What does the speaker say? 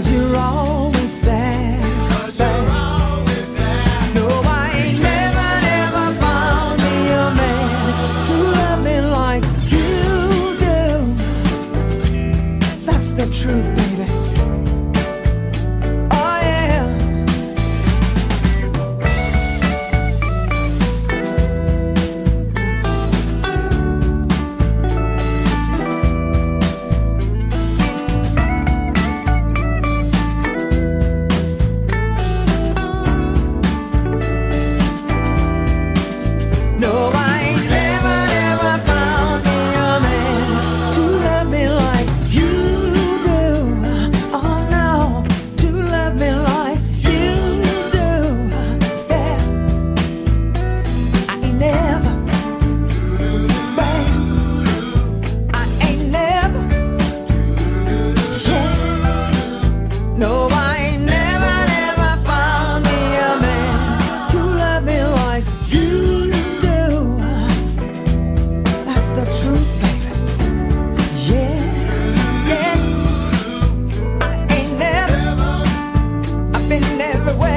Cause you're always there. No, I ain't never, never found me a man to love me like you do. That's the truth. everywhere.